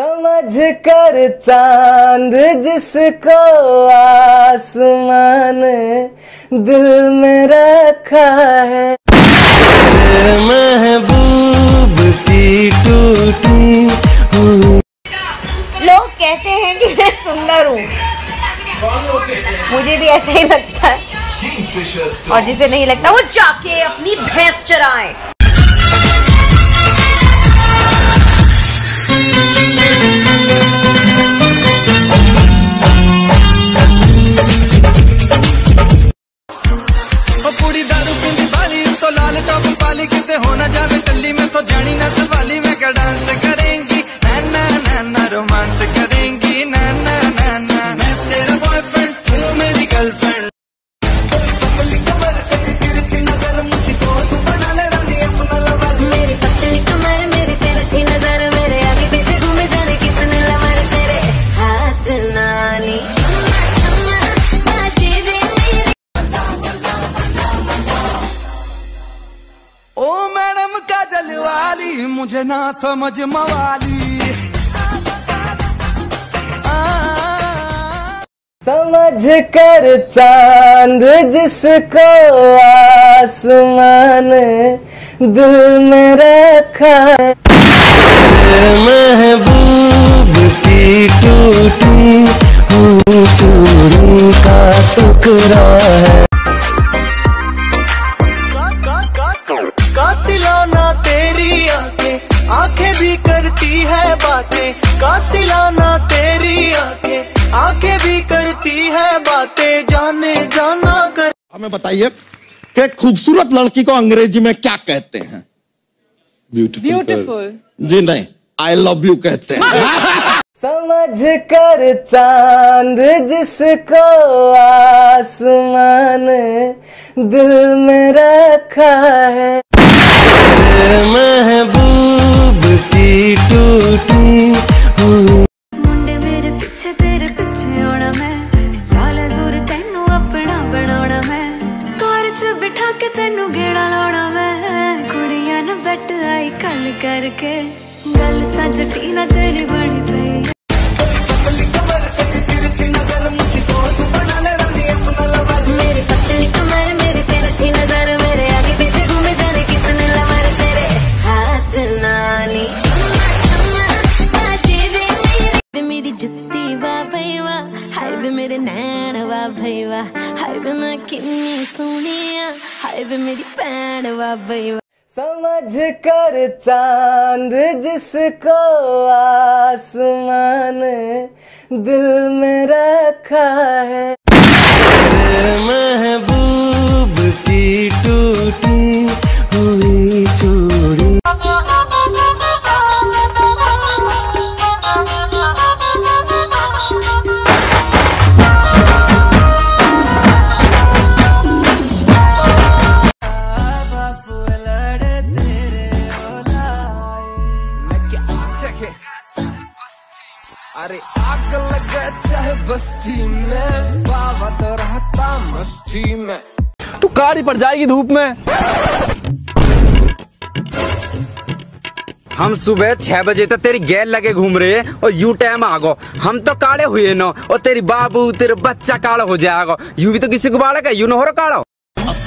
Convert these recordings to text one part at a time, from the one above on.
समझ कर चाँद जिसको आसमान दिल में रखा है। महबूब की टूटी लोग कहते हैं कि मैं सुंदर हूँ। मुझे भी ऐसा ही लगता है। और जिसे नहीं लगता वो जाके अपनी भैंस चराए। वाली मुझे ना समझ मवाली। समझ कर चाँद जिसको आसमान दिल में रखा महबूब की टूटी हुई चूड़ी का टुकड़ा है। आँखें भी करती है बातें। कातिलाना तेरी आँखें। आँखें भी करती है बातें। जाने जाना कर हमें बताइए कि खूबसूरत लड़की को अंग्रेज़ी में क्या कहते हैं? ब्यूटीफुल ब्यूटीफुल जी नहीं आई लव यू कहते हैं। समझ कर चाँद जिसको आसमान दिल में रखा है। महबूब ਕੇ ਤੈਨੂੰ ਗੇੜਾ ਲਾਉਣਾ ਮੈਂ ਕੁੜੀਆਂ ਨੂੰ ਬੈਠ ਆਈ ਕੱਲ ਕਰਕੇ ਗੱਲ ਤਾਂ ਜੱਟੀ ਨਾ ਤੇਰੀ ਬਣੀ ਪਈ मेरी पतली कमर मेरी तिरछी नजर मेरे आगे पीछे घूमे जाने कितने लवर तेरे हाथ नानी वे मेरी जुत्ती वाह भई वाह हाय वे मैं किन्नी सोहणिया हाय वे मेरी भैन वाबई समझ कर चाँद जिसको आसमान दिल में रखा है। अरे आग लगा चाहे बस्ती में बाबा तो रहता मस्ती में। तू काली पड़ जाएगी धूप में। हम सुबह छह बजे तक तेरी गैल लगे घूम रहे हैं और यू टाइम आ गो। हम तो काले हुए न और तेरी बाबू तेरे बच्चा काला हो जाएगा। यू भी तो किसी को बाड़ा का यू न हो रहा काला।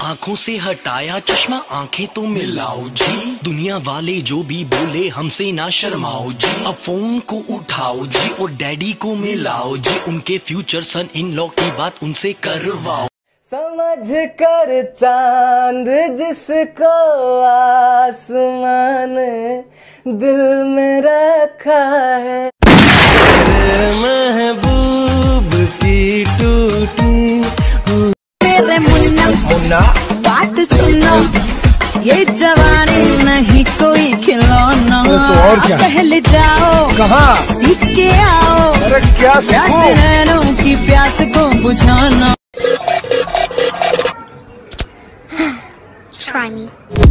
आँखों से हटाया चश्मा आँखें तो मिलाओ जी। दुनिया वाले जो भी बोले हमसे ना शर्माओ जी। अब फ़ोन को उठाओ जी और डैडी को मिलाओ जी। उनके फ्यूचर सन इन लॉ की बात उनसे करवाओ। समझ कर चाँद जिसको आसमान दिल में रखा है। और हाँ, क्या? पहले जाओ कहाँ? सीख के आओ। अरे क्या सीखो? की प्यास को बुझाना। Try me.